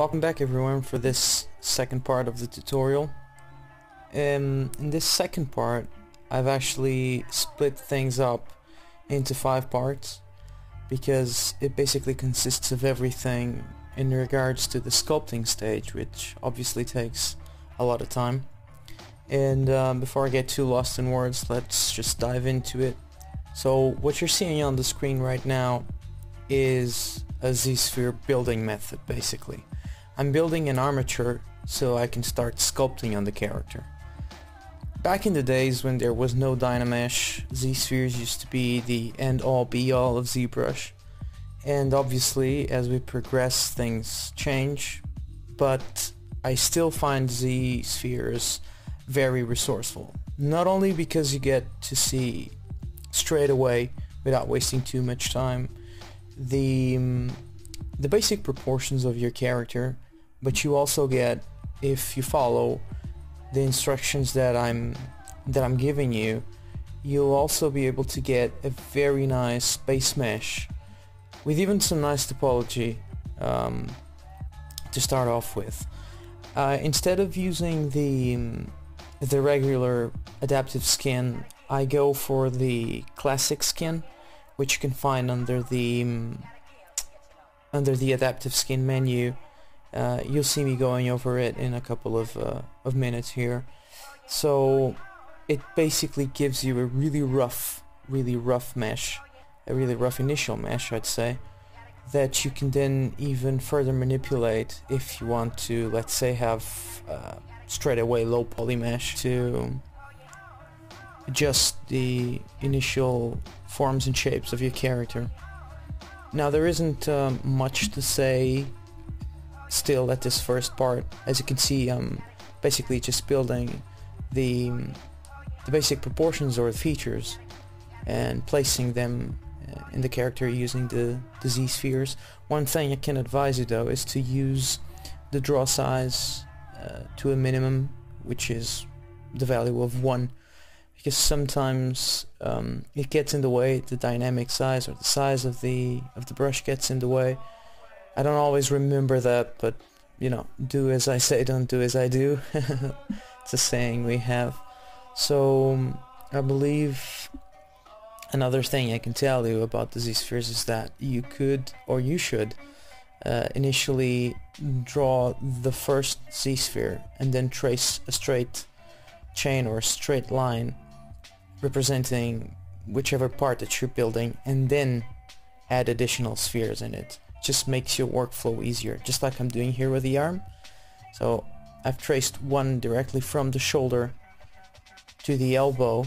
Welcome back everyone for this second part of the tutorial. Um, in this second part I've actually split things up into five parts because it basically consists of everything in regards to the sculpting stage which obviously takes a lot of time. And um, before I get too lost in words let's just dive into it. So what you're seeing on the screen right now is a Z-sphere building method basically. I'm building an armature so I can start sculpting on the character. Back in the days when there was no Dynamesh, Z-spheres used to be the end-all be-all of ZBrush. And obviously, as we progress, things change, but I still find Z-spheres very resourceful. Not only because you get to see straight away, without wasting too much time, the, um, the basic proportions of your character but you also get if you follow the instructions that I'm that I'm giving you you'll also be able to get a very nice base mesh with even some nice topology um, to start off with. Uh, instead of using the the regular adaptive skin I go for the classic skin which you can find under the um, under the adaptive skin menu uh, you'll see me going over it in a couple of, uh, of minutes here. So it basically gives you a really rough, really rough mesh, a really rough initial mesh I'd say, that you can then even further manipulate if you want to, let's say, have uh, straight away low poly mesh to adjust the initial forms and shapes of your character. Now there isn't um, much to say still at this first part. As you can see, I'm basically just building the, the basic proportions or features and placing them uh, in the character using the, the Z-spheres. One thing I can advise you though is to use the draw size uh, to a minimum, which is the value of 1 because sometimes um, it gets in the way, the dynamic size or the size of the of the brush gets in the way I don't always remember that, but you know, do as I say, don't do as I do. it's a saying we have. So I believe another thing I can tell you about the Z-spheres is that you could, or you should, uh, initially draw the first Z-sphere and then trace a straight chain or a straight line representing whichever part that you're building and then add additional spheres in it just makes your workflow easier, just like I'm doing here with the arm. So I've traced one directly from the shoulder to the elbow.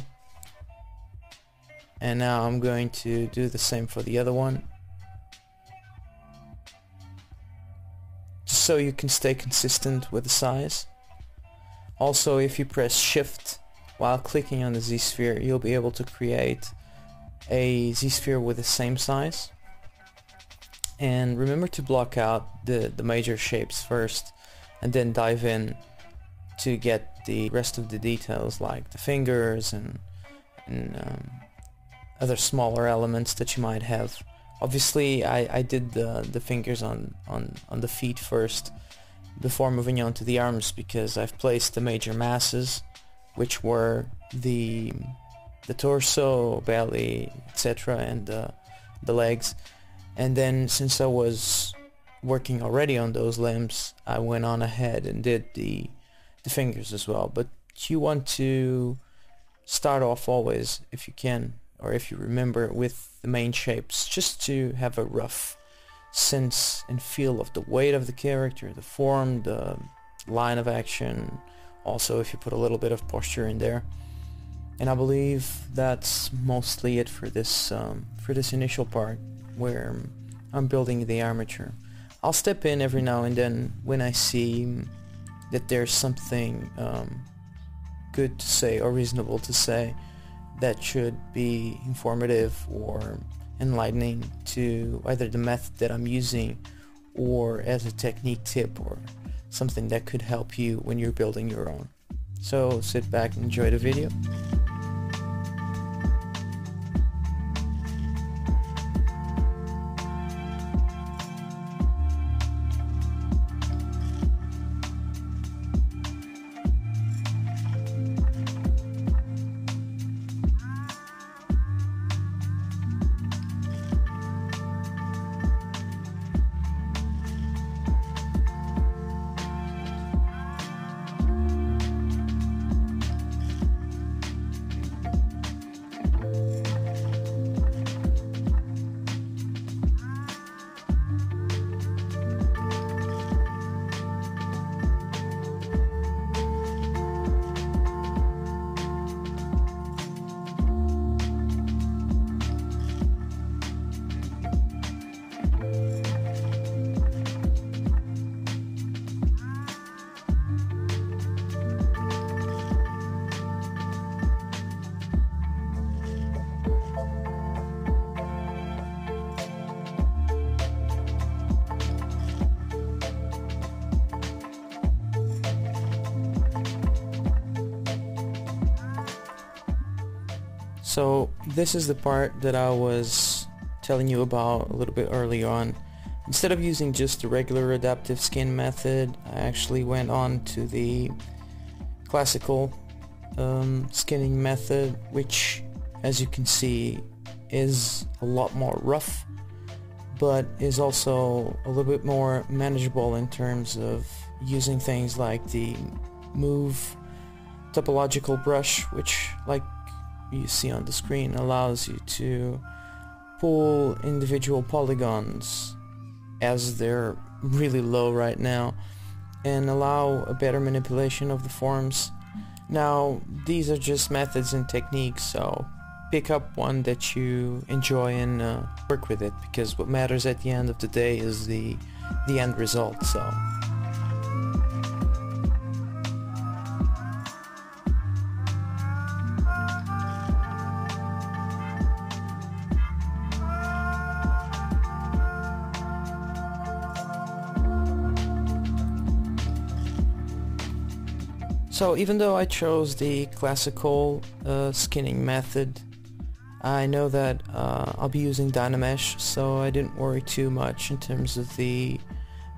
And now I'm going to do the same for the other one. Just so you can stay consistent with the size. Also, if you press shift while clicking on the Z-sphere, you'll be able to create a Z-sphere with the same size and remember to block out the, the major shapes first and then dive in to get the rest of the details like the fingers and, and um, other smaller elements that you might have. Obviously I, I did the, the fingers on, on, on the feet first before moving on to the arms because I've placed the major masses which were the the torso, belly, etc. and uh, the legs and then since I was working already on those limbs I went on ahead and did the the fingers as well. But you want to start off always if you can or if you remember with the main shapes just to have a rough sense and feel of the weight of the character the form the line of action. Also if you put a little bit of posture in there. And I believe that's mostly it for this um, for this initial part where I'm building the armature. I'll step in every now and then when I see that there's something um, good to say or reasonable to say that should be informative or enlightening to either the method that I'm using or as a technique tip or something that could help you when you're building your own. So sit back and enjoy the video. So this is the part that I was telling you about a little bit early on. Instead of using just the regular adaptive skin method, I actually went on to the classical um, skinning method, which as you can see is a lot more rough, but is also a little bit more manageable in terms of using things like the move topological brush, which like you see on the screen allows you to pull individual polygons as they're really low right now and allow a better manipulation of the forms. Now these are just methods and techniques so pick up one that you enjoy and uh, work with it because what matters at the end of the day is the the end result so So even though I chose the classical uh, skinning method, I know that uh, I'll be using Dynamesh, so I didn't worry too much in terms of the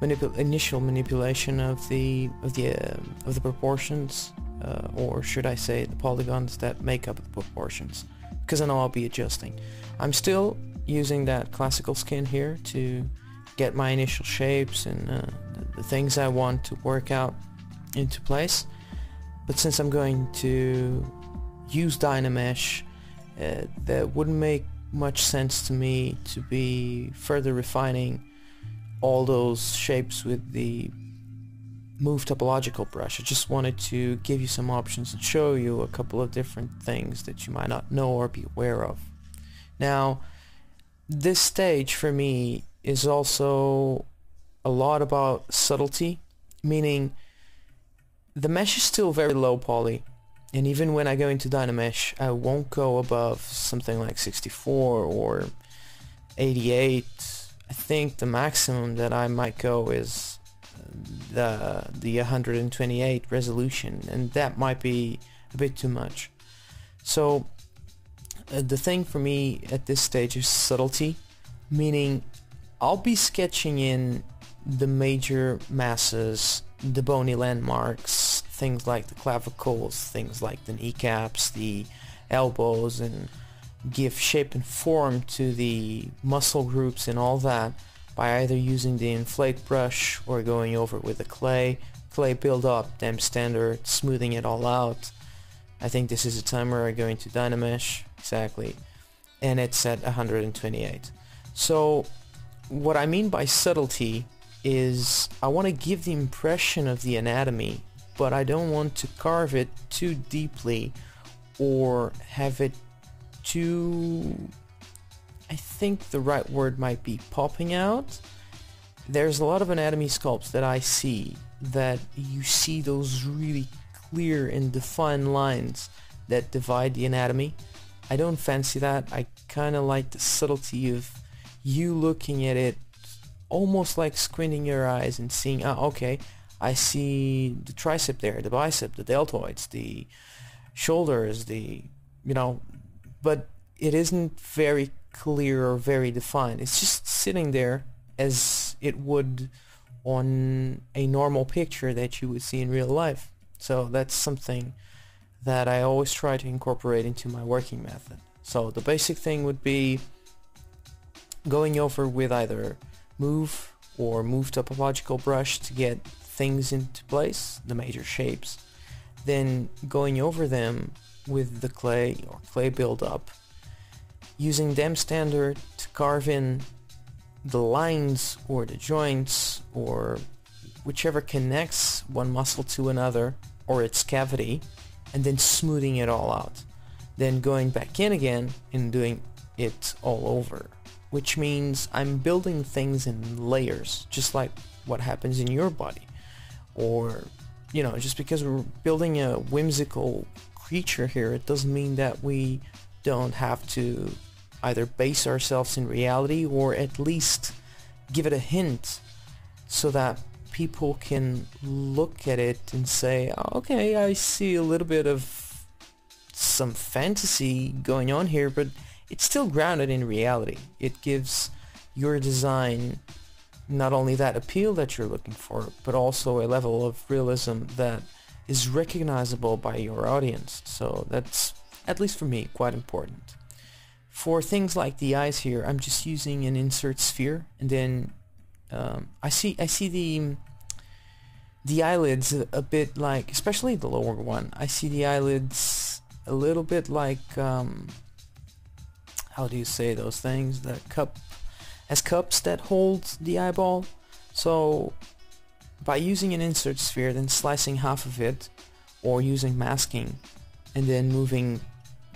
initial manipulation of the of the uh, of the proportions, uh, or should I say the polygons that make up the proportions, because I know I'll be adjusting. I'm still using that classical skin here to get my initial shapes and uh, the things I want to work out into place. But since I'm going to use Dynamesh, uh, that wouldn't make much sense to me to be further refining all those shapes with the move topological brush. I just wanted to give you some options and show you a couple of different things that you might not know or be aware of. Now, this stage for me is also a lot about subtlety, meaning the mesh is still very low poly and even when I go into Dynamesh I won't go above something like 64 or 88 I think the maximum that I might go is the the 128 resolution and that might be a bit too much. So uh, the thing for me at this stage is subtlety meaning I'll be sketching in the major masses the bony landmarks, things like the clavicles, things like the kneecaps, the elbows, and give shape and form to the muscle groups and all that by either using the inflate brush or going over with the clay, clay build up, them standard, smoothing it all out. I think this is a time where I go into Dynamesh, exactly, and it's at 128. So what I mean by subtlety is I want to give the impression of the anatomy, but I don't want to carve it too deeply or have it too... I think the right word might be popping out. There's a lot of anatomy sculpts that I see that you see those really clear and defined lines that divide the anatomy. I don't fancy that. I kind of like the subtlety of you looking at it almost like squinting your eyes and seeing, ah, okay, I see the tricep there, the bicep, the deltoids, the shoulders, the, you know, but it isn't very clear or very defined. It's just sitting there as it would on a normal picture that you would see in real life. So that's something that I always try to incorporate into my working method. So the basic thing would be going over with either move or move topological brush to get things into place, the major shapes, then going over them with the clay or clay buildup, using them standard to carve in the lines or the joints or whichever connects one muscle to another or its cavity and then smoothing it all out. Then going back in again and doing it all over which means I'm building things in layers, just like what happens in your body. Or, you know, just because we're building a whimsical creature here, it doesn't mean that we don't have to either base ourselves in reality or at least give it a hint so that people can look at it and say, okay, I see a little bit of some fantasy going on here, but it's still grounded in reality. It gives your design not only that appeal that you're looking for, but also a level of realism that is recognizable by your audience. So that's, at least for me, quite important. For things like the eyes here, I'm just using an insert sphere, and then um, I see I see the the eyelids a, bit like, especially the lower one. I see the eyelids a little bit like um, how do you say those things? The cup as cups that hold the eyeball. So by using an insert sphere, then slicing half of it, or using masking, and then moving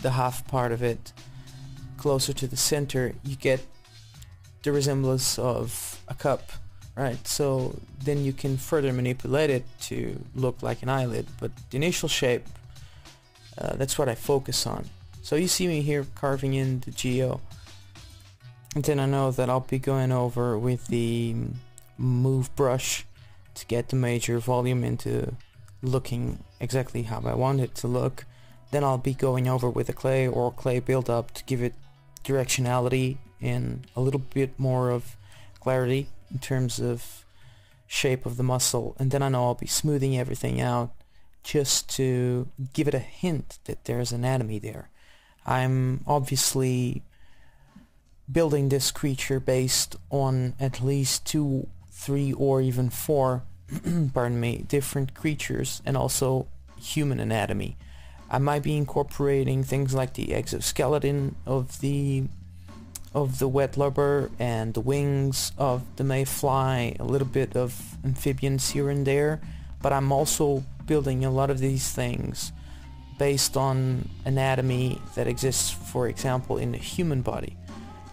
the half part of it closer to the center, you get the resemblance of a cup, right? So then you can further manipulate it to look like an eyelid, but the initial shape, uh, that's what I focus on. So you see me here carving in the geo, then I know that I'll be going over with the move brush to get the major volume into looking exactly how I want it to look. Then I'll be going over with a clay or clay build-up to give it directionality and a little bit more of clarity in terms of shape of the muscle. And then I know I'll be smoothing everything out just to give it a hint that there's anatomy there. I'm obviously building this creature based on at least two, three, or even four pardon me, different creatures and also human anatomy. I might be incorporating things like the exoskeleton of the of the wet lubber and the wings of the mayfly, a little bit of amphibians here and there, but I'm also building a lot of these things based on anatomy that exists, for example, in the human body.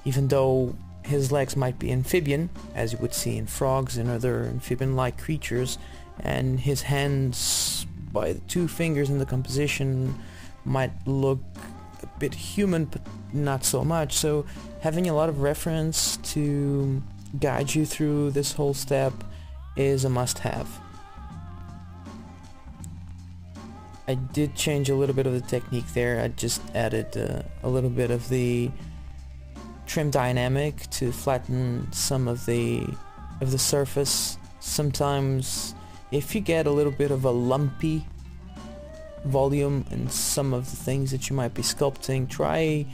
Even though his legs might be amphibian, as you would see in frogs and other amphibian-like creatures, and his hands, by the two fingers in the composition, might look a bit human, but not so much. So having a lot of reference to guide you through this whole step is a must-have. I did change a little bit of the technique there. I just added uh, a little bit of the trim dynamic to flatten some of the of the surface. Sometimes if you get a little bit of a lumpy volume in some of the things that you might be sculpting, try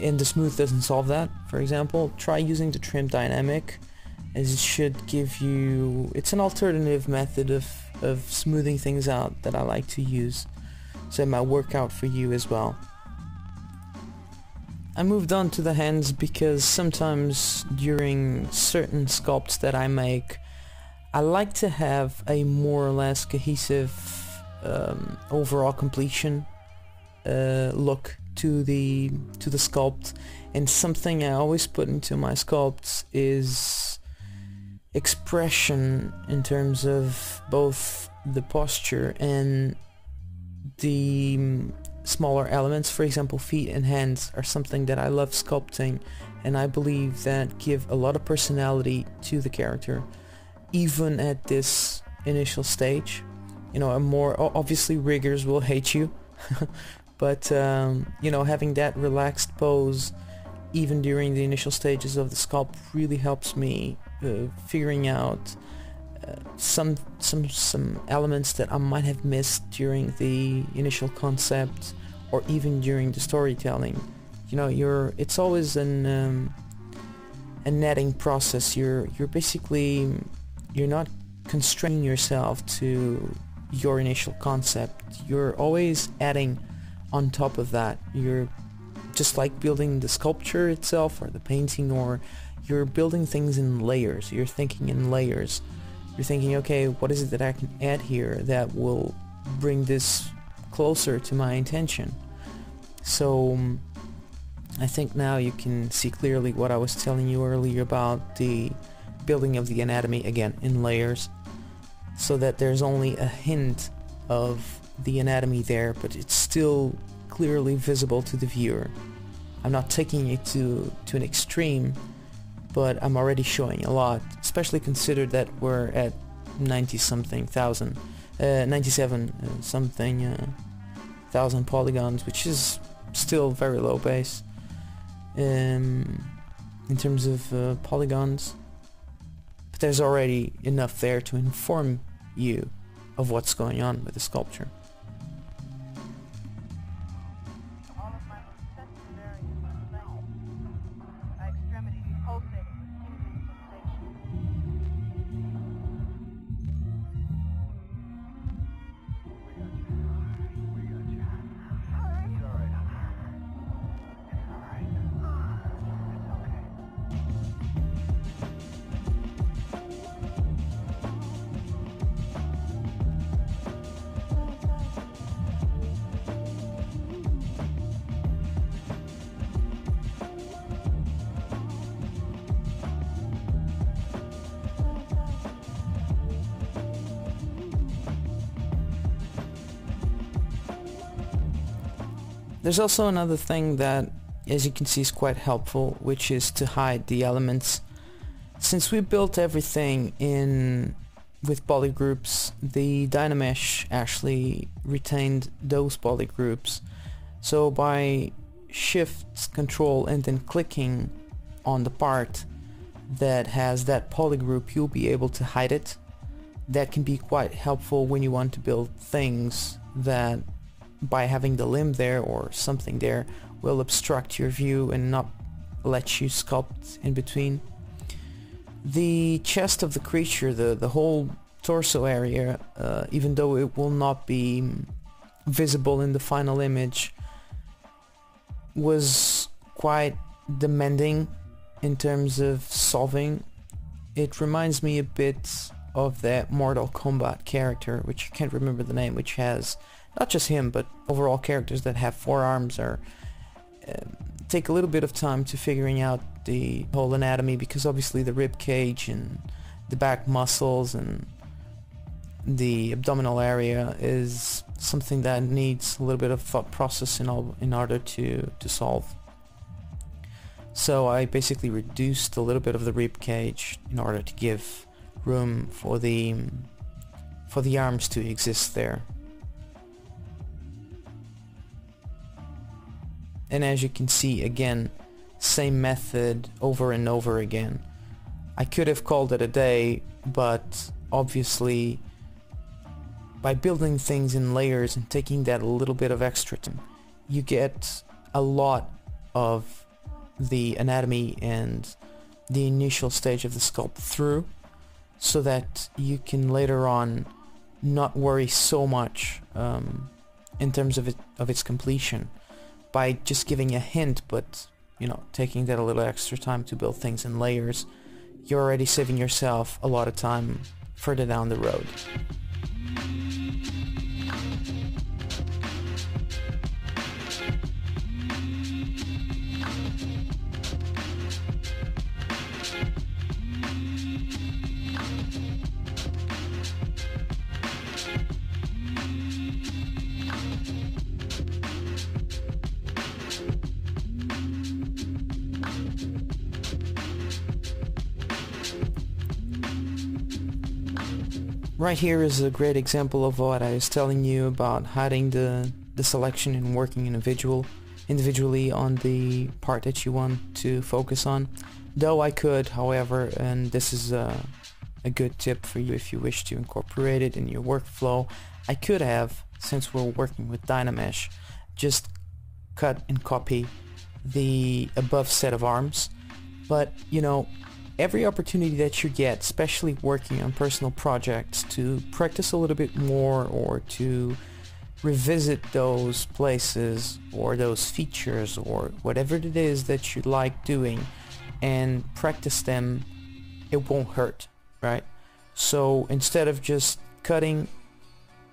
and the smooth doesn't solve that, for example, try using the trim dynamic as it should give you it's an alternative method of, of smoothing things out that I like to use. So it might work out for you as well. I moved on to the hands because sometimes during certain sculpts that I make, I like to have a more or less cohesive um, overall completion uh, look to the to the sculpt. And something I always put into my sculpts is expression in terms of both the posture and the smaller elements, for example feet and hands are something that I love sculpting and I believe that give a lot of personality to the character even at this initial stage. You know, a more obviously riggers will hate you but um, you know having that relaxed pose even during the initial stages of the sculpt really helps me uh, figuring out some some some elements that I might have missed during the initial concept or even during the storytelling. You know, you're it's always an um, a netting process. You're you're basically you're not constraining yourself to your initial concept. You're always adding on top of that. You're just like building the sculpture itself or the painting or you're building things in layers. You're thinking in layers you're thinking, okay, what is it that I can add here that will bring this closer to my intention? So um, I think now you can see clearly what I was telling you earlier about the building of the anatomy again in layers so that there's only a hint of the anatomy there but it's still clearly visible to the viewer. I'm not taking it to, to an extreme but I'm already showing a lot, especially considered that we're at 90 something thousand, uh, 97 uh, something uh, 1000 polygons, which is still very low base um, in terms of uh, polygons. But there's already enough there to inform you of what's going on with the sculpture. There's also another thing that, as you can see, is quite helpful, which is to hide the elements. Since we built everything in with polygroups, the Dynamesh actually retained those polygroups. So by shift, control, and then clicking on the part that has that polygroup, you'll be able to hide it. That can be quite helpful when you want to build things that by having the limb there or something there will obstruct your view and not let you sculpt in between. The chest of the creature, the, the whole torso area, uh, even though it will not be visible in the final image, was quite demanding in terms of solving. It reminds me a bit of that Mortal Kombat character, which I can't remember the name, which has not just him, but overall characters that have four arms are uh, take a little bit of time to figuring out the whole anatomy because obviously the rib cage and the back muscles and the abdominal area is something that needs a little bit of thought process in, all, in order to, to solve. So I basically reduced a little bit of the rib cage in order to give room for the for the arms to exist there. And as you can see again same method over and over again. I could have called it a day but obviously by building things in layers and taking that little bit of extra time you get a lot of the anatomy and the initial stage of the sculpt through so that you can later on not worry so much um, in terms of it of its completion by just giving a hint, but you know, taking that a little extra time to build things in layers, you're already saving yourself a lot of time further down the road. Right here is a great example of what I was telling you about hiding the, the selection and working individual individually on the part that you want to focus on. Though I could, however, and this is a, a good tip for you if you wish to incorporate it in your workflow, I could have, since we're working with Dynamesh, just cut and copy the above set of arms. But, you know, every opportunity that you get, especially working on personal projects, to practice a little bit more or to revisit those places or those features or whatever it is that you like doing and practice them, it won't hurt, right? So instead of just cutting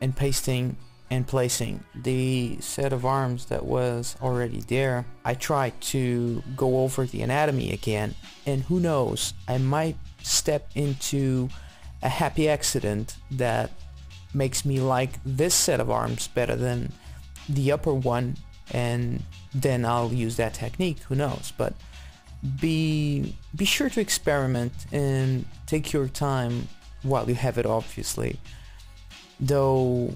and pasting and placing the set of arms that was already there. I tried to go over the anatomy again and who knows, I might step into a happy accident that makes me like this set of arms better than the upper one and then I'll use that technique, who knows, but be be sure to experiment and take your time while you have it obviously though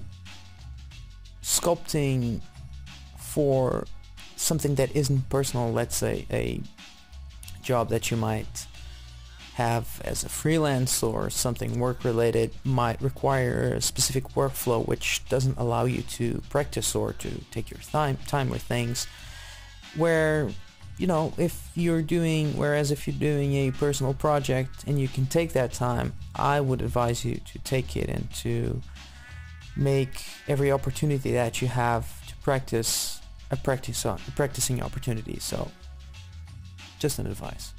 sculpting for something that isn't personal, let's say a job that you might have as a freelance or something work related might require a specific workflow which doesn't allow you to practice or to take your time time with things. Where you know if you're doing whereas if you're doing a personal project and you can take that time I would advise you to take it and to make every opportunity that you have to practice a practice a practicing opportunity. So just an advice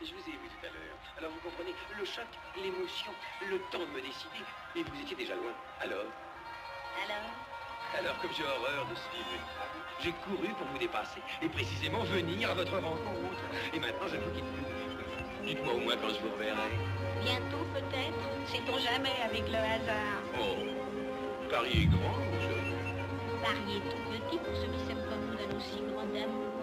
Je vous ai vu tout à l'heure. Alors vous comprenez, le choc, l'émotion, le temps de me décider. Et vous étiez déjà loin. Alors? Alors? Alors, comme j'ai horreur de suivre j'ai couru pour vous dépasser. Et précisément venir à votre rencontre. Et maintenant, je ne vous quitte plus. Dites-moi au moins quand je vous reverrai. Bientôt, peut-être. Sait-on jamais avec le hasard. Oh, Paris est grand, mon cher. Paris est tout petit pour ceux qui s'aiment comme nous d'un aussi grand amour.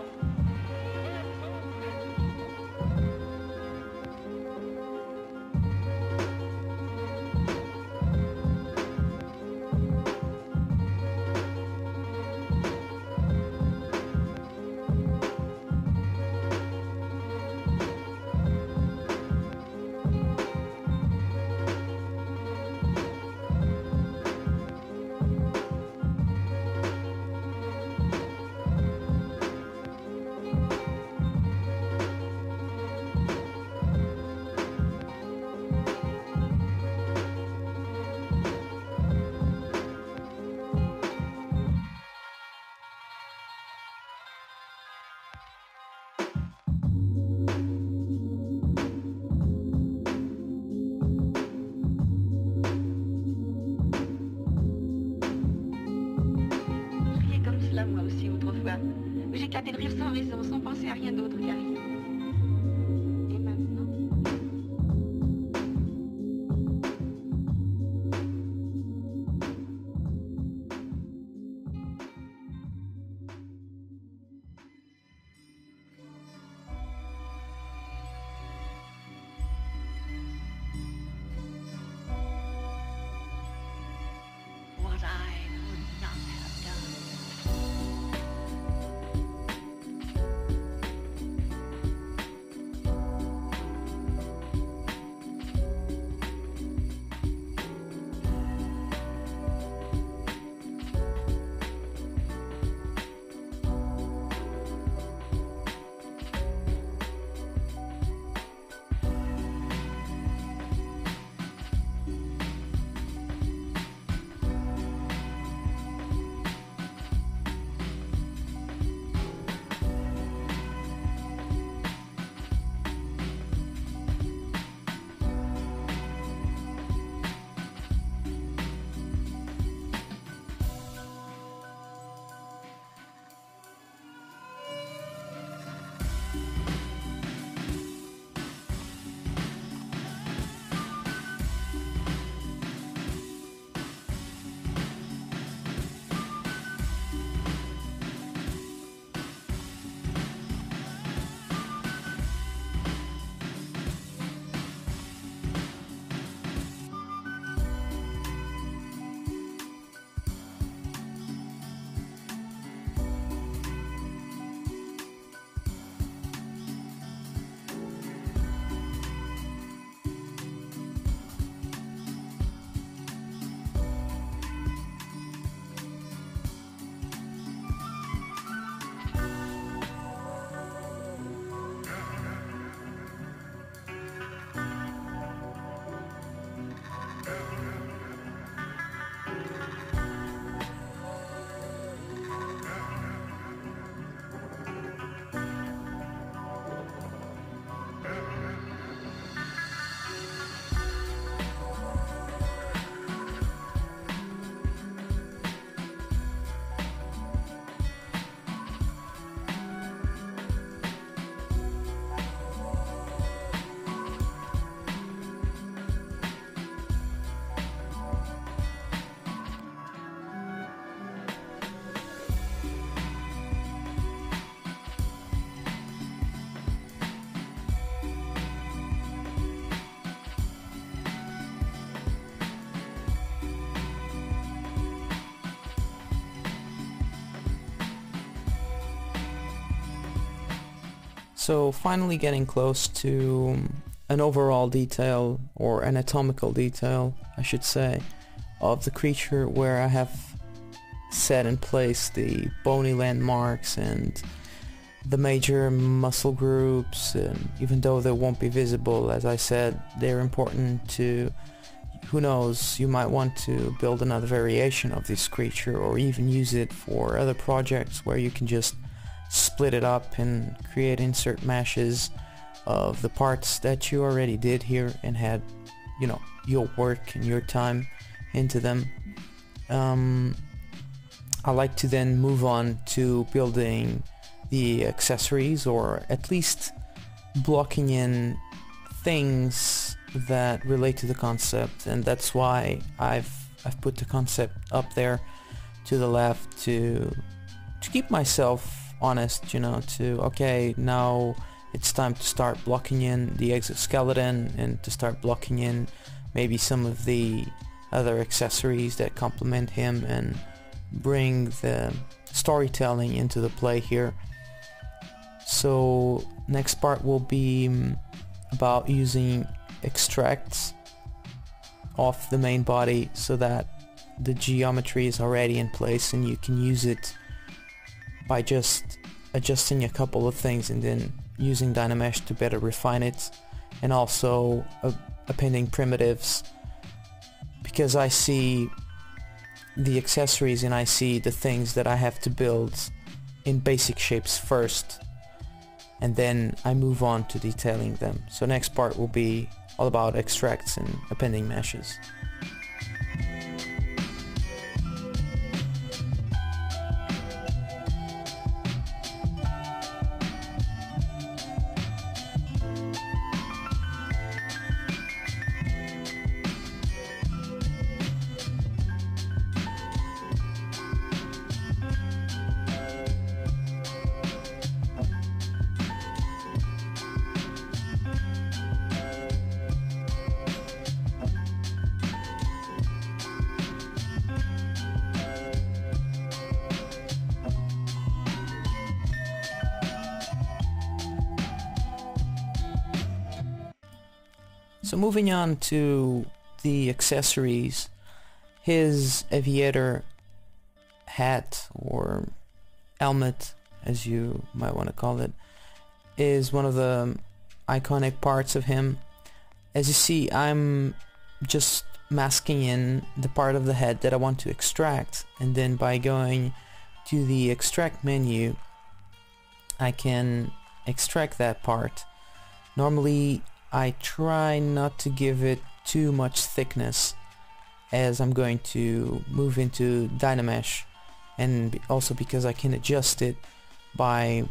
J'éclatais de rire sans raison, sans penser à rien d'autre qu'à rien. So finally getting close to an overall detail or anatomical detail I should say of the creature where I have set in place the bony landmarks and the major muscle groups and even though they won't be visible as I said they're important to who knows you might want to build another variation of this creature or even use it for other projects where you can just split it up and create insert meshes of the parts that you already did here and had you know your work and your time into them. Um, I like to then move on to building the accessories or at least blocking in things that relate to the concept. And that's why I've I've put the concept up there to the left to to keep myself honest you know to okay now it's time to start blocking in the exoskeleton and to start blocking in maybe some of the other accessories that complement him and bring the storytelling into the play here. So next part will be mm, about using extracts off the main body so that the geometry is already in place and you can use it by just adjusting a couple of things and then using Dynamesh to better refine it and also uh, appending primitives because I see the accessories and I see the things that I have to build in basic shapes first and then I move on to detailing them. So next part will be all about extracts and appending meshes. Moving on to the accessories, his aviator hat or helmet, as you might want to call it, is one of the iconic parts of him. As you see, I'm just masking in the part of the head that I want to extract and then by going to the extract menu I can extract that part. Normally I try not to give it too much thickness as I'm going to move into Dynamesh and also because I can adjust it by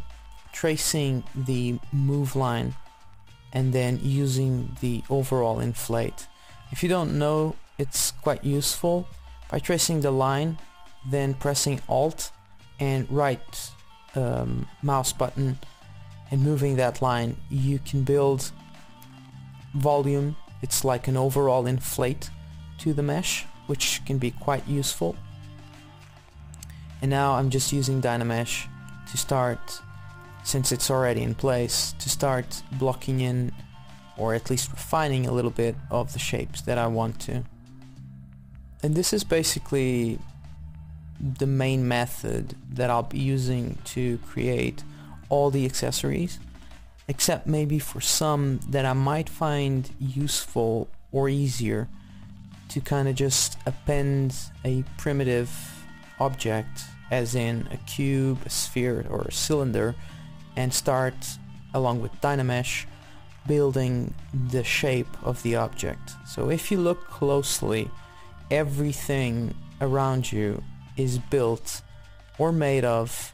tracing the move line and then using the overall inflate. If you don't know, it's quite useful. By tracing the line, then pressing Alt and right um, mouse button and moving that line, you can build volume. It's like an overall inflate to the mesh, which can be quite useful. And now I'm just using Dynamesh to start, since it's already in place, to start blocking in or at least refining a little bit of the shapes that I want to. And this is basically the main method that I'll be using to create all the accessories except maybe for some that I might find useful or easier to kind of just append a primitive object as in a cube, a sphere or a cylinder and start along with Dynamesh building the shape of the object. So if you look closely everything around you is built or made of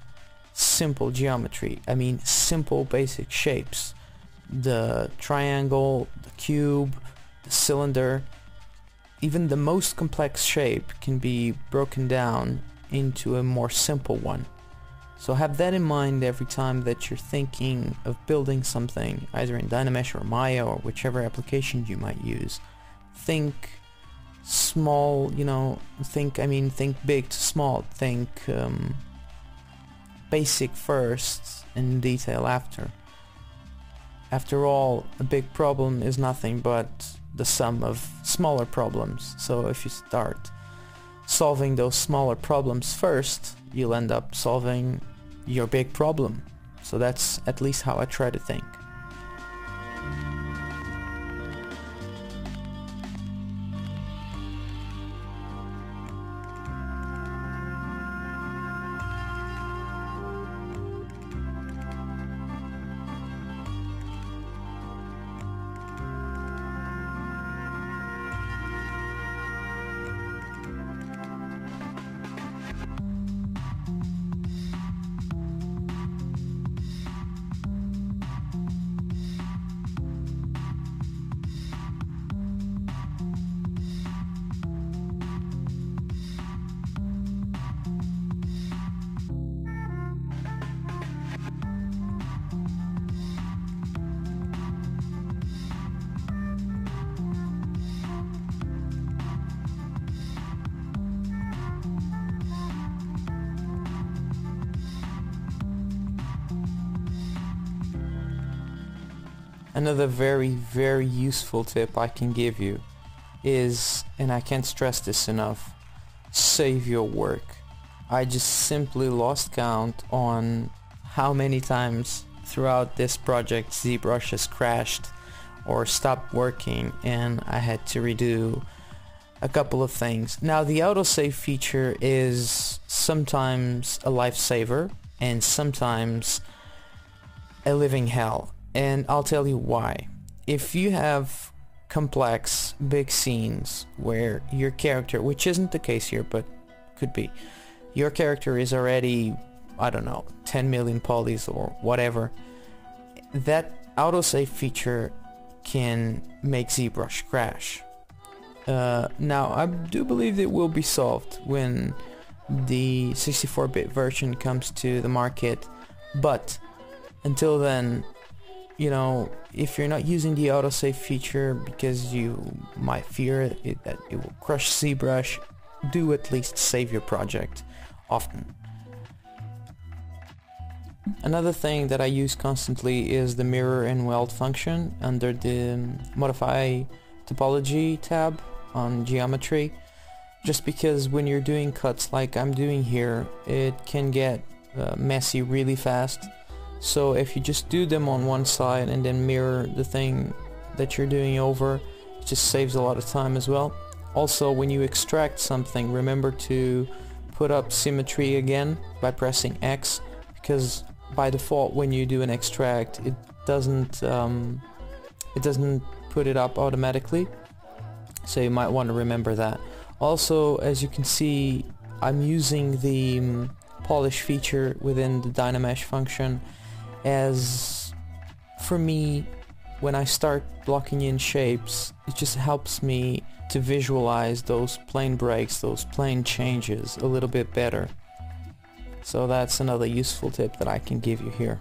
simple geometry. I mean simple basic shapes. The triangle, the cube, the cylinder, even the most complex shape can be broken down into a more simple one. So have that in mind every time that you're thinking of building something, either in Dynamesh or Maya or whichever application you might use. Think small, you know, think, I mean, think big to small. Think um, basic first and detail after. After all, a big problem is nothing but the sum of smaller problems. So if you start solving those smaller problems first, you'll end up solving your big problem. So that's at least how I try to think. Very, useful tip I can give you is, and I can't stress this enough, save your work. I just simply lost count on how many times throughout this project ZBrush has crashed or stopped working and I had to redo a couple of things. Now the autosave feature is sometimes a lifesaver and sometimes a living hell and I'll tell you why. If you have complex big scenes where your character, which isn't the case here but could be, your character is already, I don't know, 10 million polys or whatever, that autosave feature can make ZBrush crash. Uh, now, I do believe it will be solved when the 64-bit version comes to the market, but until then, you know, if you're not using the autosave feature because you might fear it, that it will crush ZBrush, do at least save your project often. Another thing that I use constantly is the mirror and weld function under the modify topology tab on geometry just because when you're doing cuts like I'm doing here it can get uh, messy really fast so if you just do them on one side and then mirror the thing that you're doing over, it just saves a lot of time as well. Also, when you extract something, remember to put up symmetry again by pressing X because by default when you do an extract it doesn't um, it doesn't put it up automatically. So you might want to remember that. Also as you can see I'm using the um, polish feature within the Dynamesh function as for me when I start blocking in shapes it just helps me to visualize those plane breaks, those plane changes a little bit better. So that's another useful tip that I can give you here.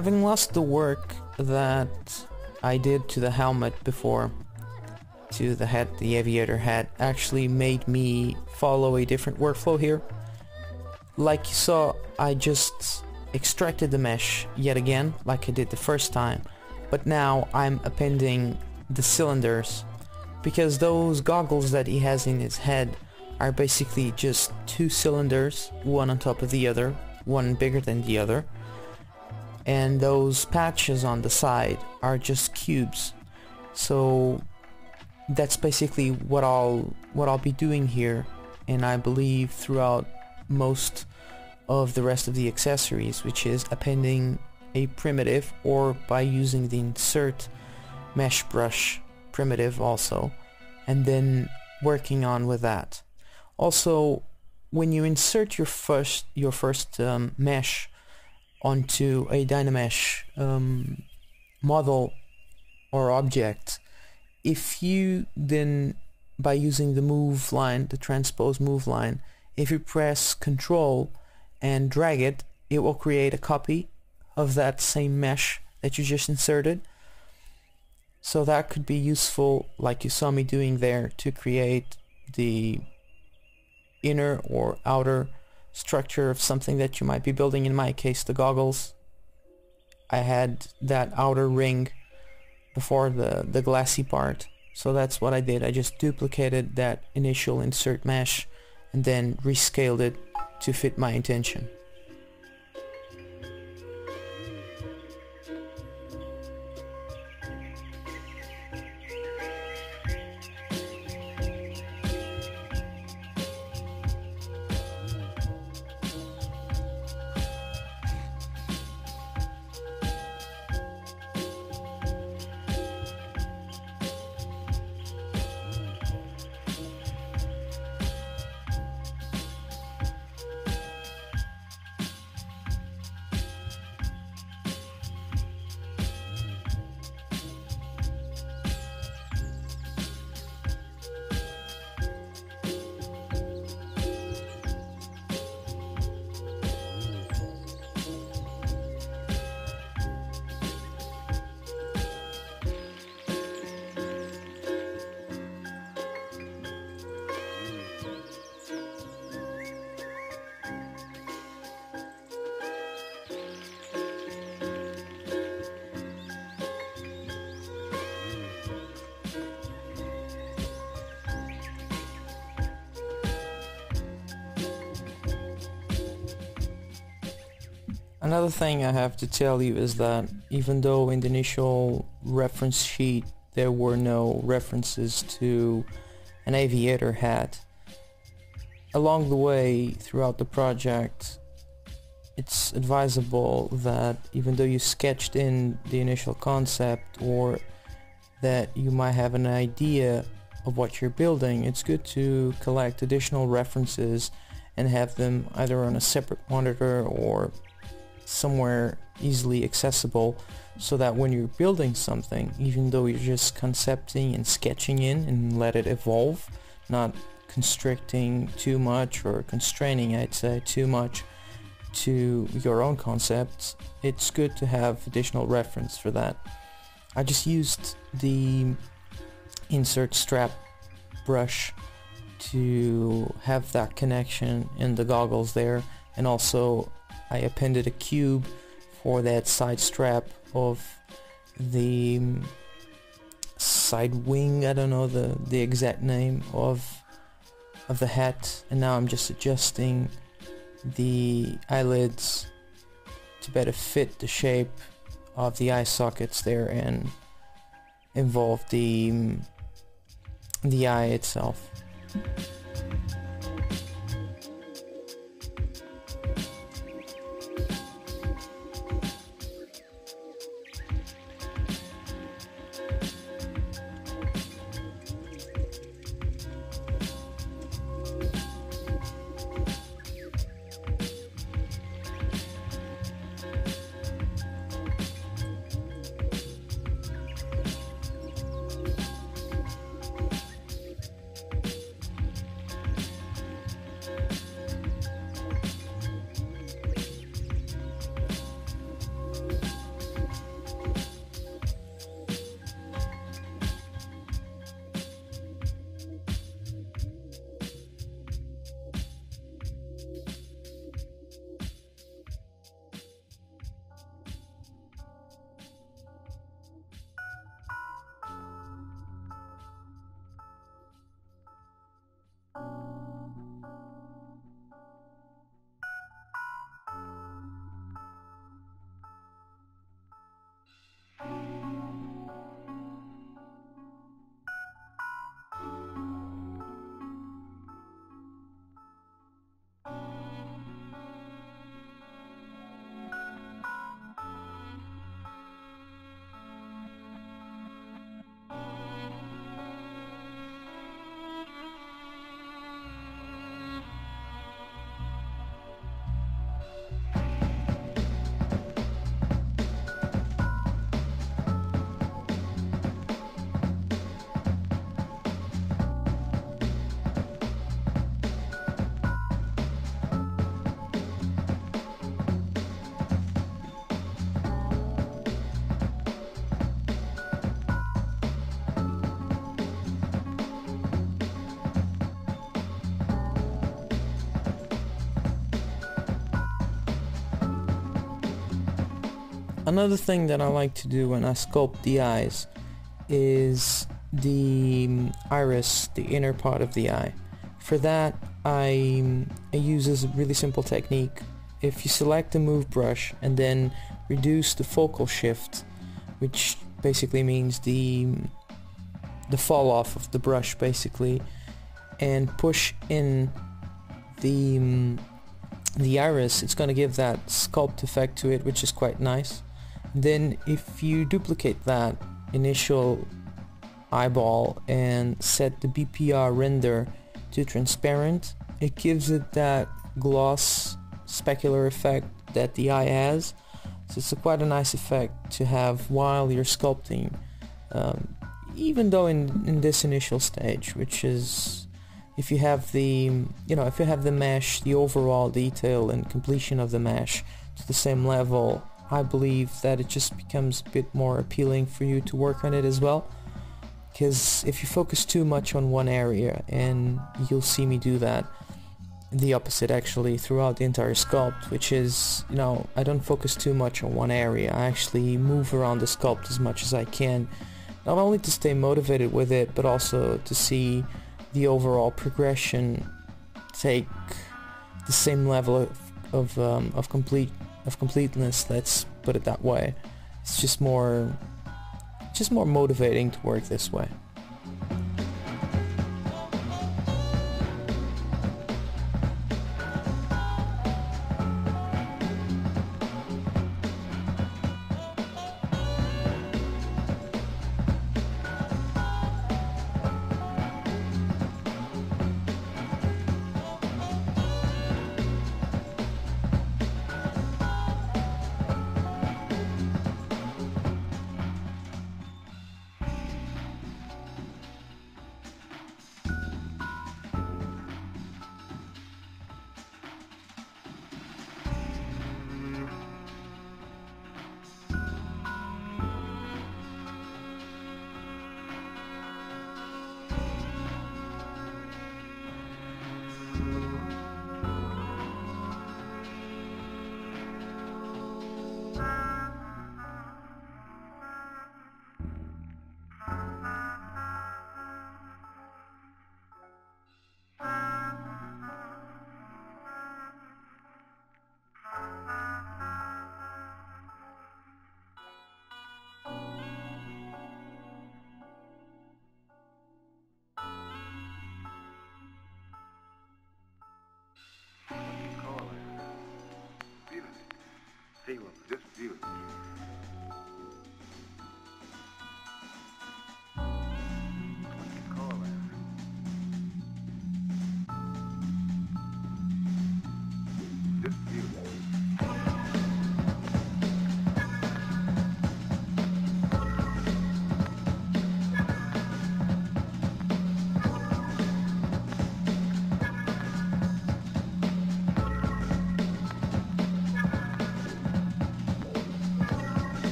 Having lost the work that I did to the helmet before, to the head, the aviator head, actually made me follow a different workflow here. Like you saw, I just extracted the mesh yet again, like I did the first time, but now I'm appending the cylinders, because those goggles that he has in his head are basically just two cylinders, one on top of the other, one bigger than the other, and those patches on the side are just cubes. So that's basically what I'll what I'll be doing here. And I believe throughout most of the rest of the accessories which is appending a primitive or by using the insert mesh brush primitive also and then working on with that. Also when you insert your first your first um, mesh onto a Dynamesh um, model or object, if you then by using the move line, the transpose move line, if you press control and drag it, it will create a copy of that same mesh that you just inserted. So that could be useful, like you saw me doing there, to create the inner or outer structure of something that you might be building. In my case, the goggles. I had that outer ring before the, the glassy part. So that's what I did. I just duplicated that initial insert mesh and then rescaled it to fit my intention. Another thing I have to tell you is that even though in the initial reference sheet there were no references to an aviator hat, along the way throughout the project it's advisable that even though you sketched in the initial concept or that you might have an idea of what you're building, it's good to collect additional references and have them either on a separate monitor or somewhere easily accessible so that when you're building something, even though you're just concepting and sketching in and let it evolve, not constricting too much or constraining, I'd say, too much to your own concepts, it's good to have additional reference for that. I just used the insert strap brush to have that connection in the goggles there and also I appended a cube for that side strap of the um, side wing I don't know the the exact name of of the hat and now I'm just adjusting the eyelids to better fit the shape of the eye sockets there and involve the um, the eye itself. Another thing that I like to do when I sculpt the eyes is the um, iris, the inner part of the eye. For that, I, I use a really simple technique. If you select the move brush and then reduce the focal shift, which basically means the um, the fall off of the brush basically, and push in the um, the iris, it's going to give that sculpt effect to it, which is quite nice. Then if you duplicate that initial eyeball and set the BPR render to transparent, it gives it that gloss specular effect that the eye has. So it's a quite a nice effect to have while you're sculpting, um, even though in, in this initial stage, which is if you have the, you know, if you have the mesh, the overall detail and completion of the mesh to the same level, I believe that it just becomes a bit more appealing for you to work on it as well. Because if you focus too much on one area and you'll see me do that the opposite actually throughout the entire sculpt which is you know I don't focus too much on one area. I actually move around the sculpt as much as I can not only to stay motivated with it but also to see the overall progression take the same level of of, um, of complete of completeness let's put it that way it's just more just more motivating to work this way.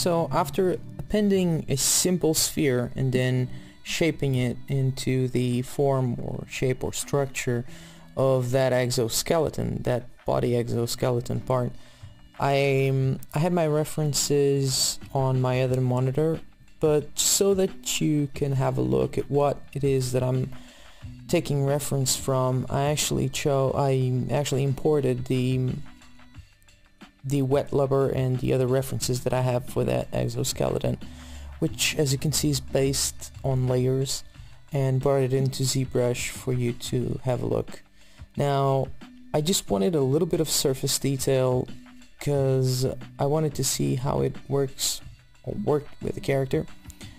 So after appending a simple sphere and then shaping it into the form or shape or structure of that exoskeleton, that body exoskeleton part, I, I had my references on my other monitor, but so that you can have a look at what it is that I'm taking reference from, I actually cho I actually imported the the wet lubber and the other references that I have for that exoskeleton which as you can see is based on layers and brought it into ZBrush for you to have a look. Now I just wanted a little bit of surface detail because I wanted to see how it works or worked with the character.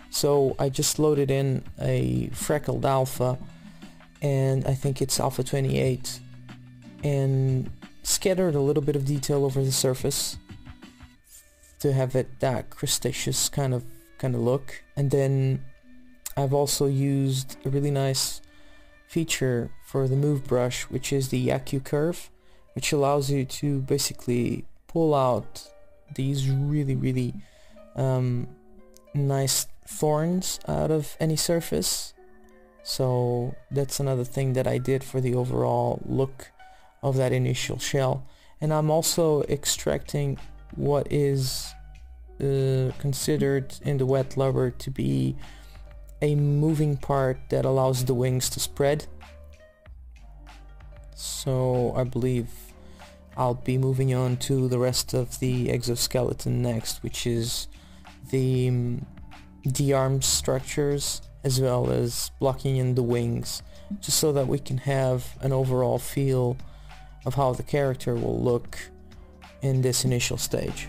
So I just loaded in a freckled alpha and I think it's alpha 28 and scattered a little bit of detail over the surface to have it that crustaceous kind of kind of look. And then I've also used a really nice feature for the move brush which is the Yaku curve which allows you to basically pull out these really really um, nice thorns out of any surface. So that's another thing that I did for the overall look of that initial shell. And I'm also extracting what is uh, considered in the wet lubber to be a moving part that allows the wings to spread. So I believe I'll be moving on to the rest of the exoskeleton next, which is the, um, the arm structures as well as blocking in the wings, just so that we can have an overall feel of how the character will look in this initial stage.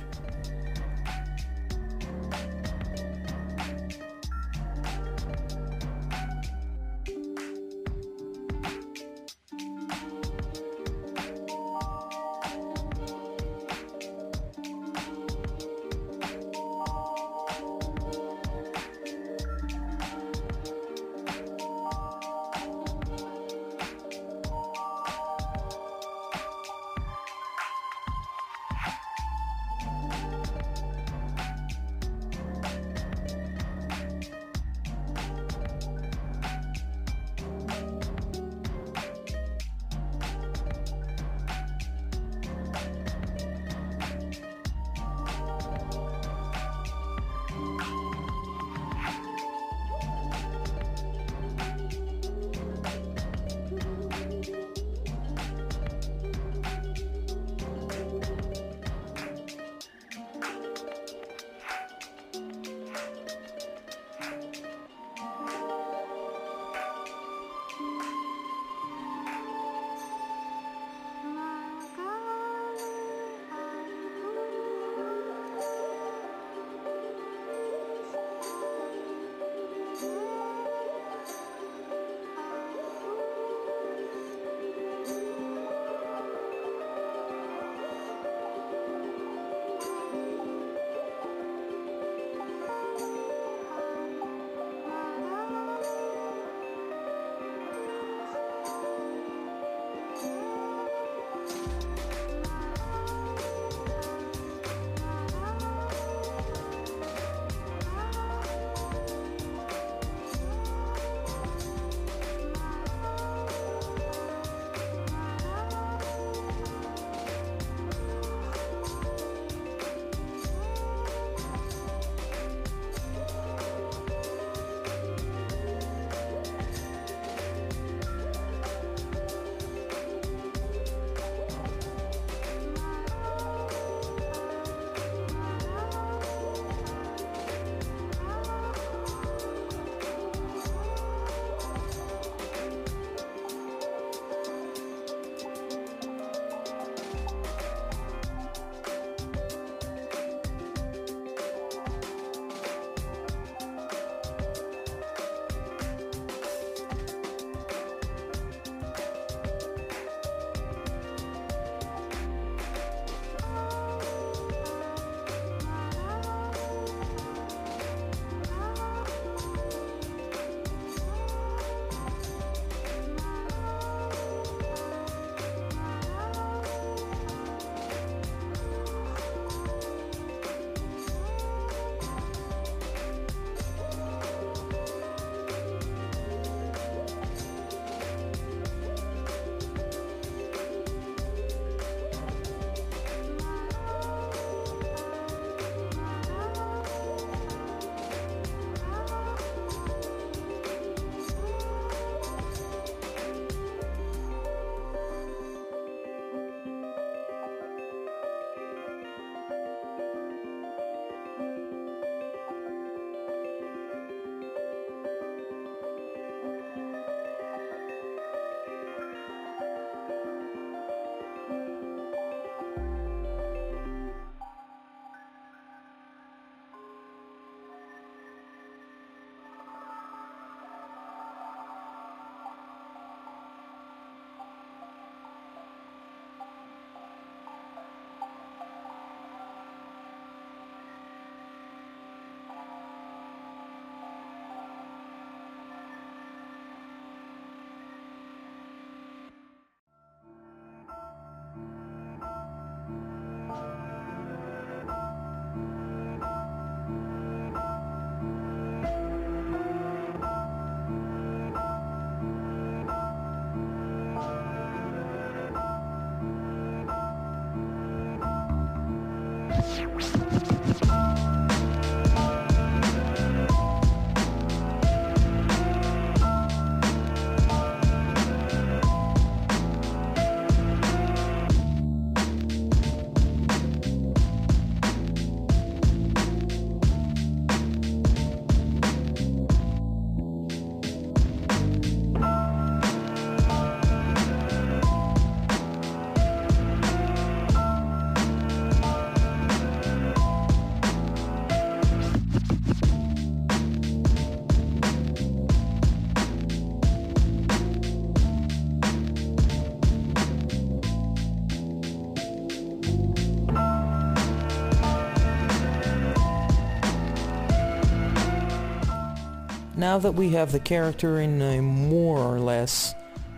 Now that we have the character in a more or less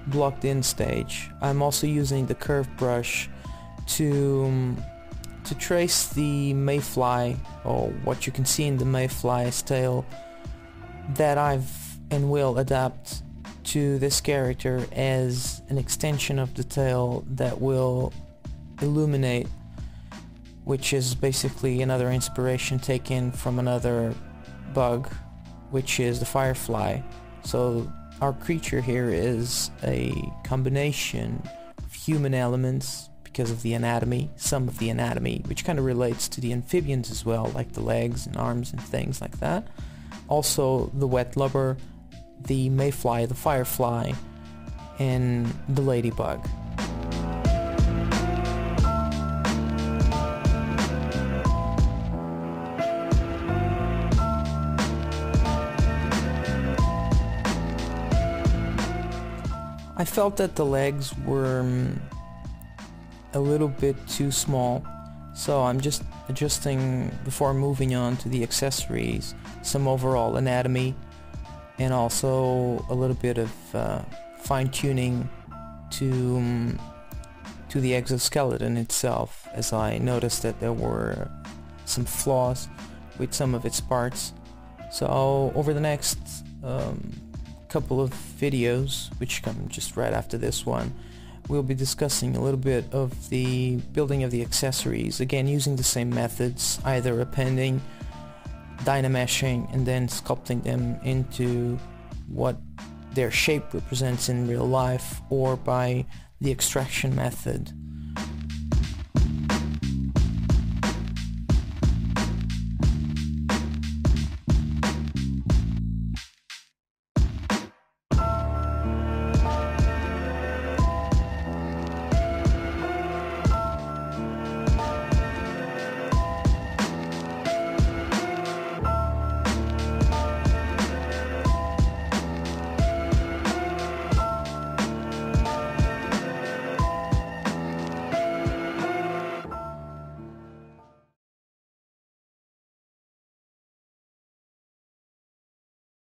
blocked in stage, I'm also using the curve brush to um, to trace the mayfly or what you can see in the mayfly's tail that I've and will adapt to this character as an extension of the tail that will illuminate which is basically another inspiration taken from another bug which is the firefly. So our creature here is a combination of human elements because of the anatomy, some of the anatomy, which kind of relates to the amphibians as well, like the legs and arms and things like that. Also the wet lubber, the mayfly, the firefly, and the ladybug. I felt that the legs were um, a little bit too small so I'm just adjusting before moving on to the accessories some overall anatomy and also a little bit of uh, fine-tuning to um, to the exoskeleton itself as I noticed that there were some flaws with some of its parts. So over the next um, couple of videos, which come just right after this one, we'll be discussing a little bit of the building of the accessories, again using the same methods, either appending, dynameshing, and then sculpting them into what their shape represents in real life, or by the extraction method,